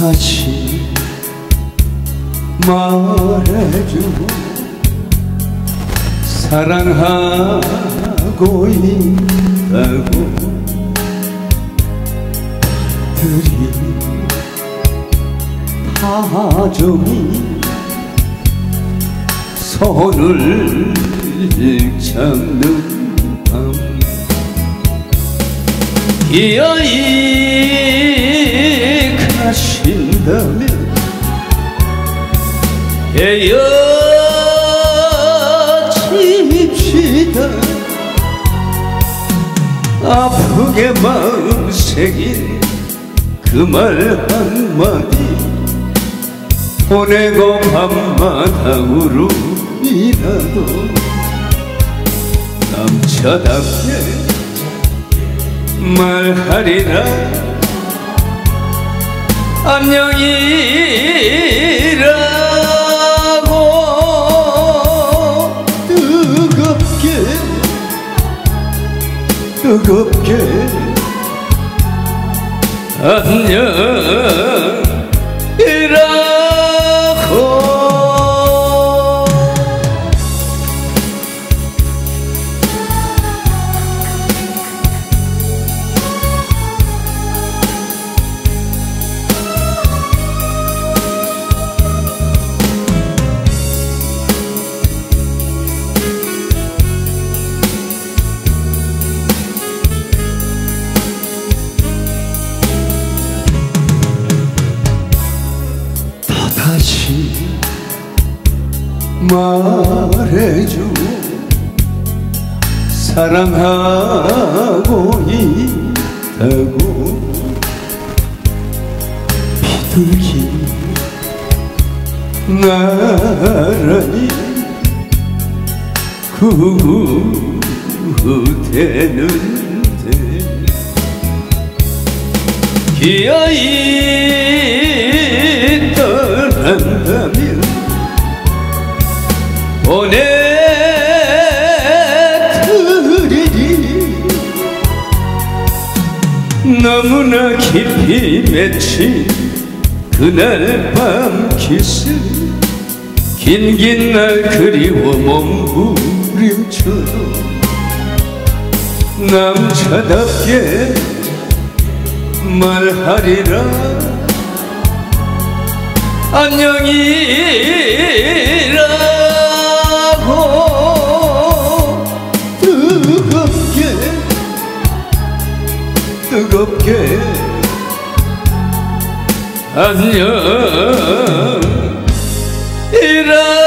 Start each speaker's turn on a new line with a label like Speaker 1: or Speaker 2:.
Speaker 1: 다시 말해줘. 사랑하고 있다고 들이 다정히 손을 잡는 밤. 기어이 가신다면 헤어집시다. 아프게 마음 새긴 그 말 한마디. 보내고 밤마다 울음이라도 남자답게 말하리라 안녕이라고 뜨겁게 뜨겁게 안녕 말해줘. 사랑하고 있다고. 비둘기 나란히 구대는데. 기어이 떠난다면 보내드리리 너무나 깊이 맺힌 그날 밤 키스 긴긴 날 그리워 몸부림쳐도 남자답게 말하리라. 안녕이라 뜨겁게. 안녕 이라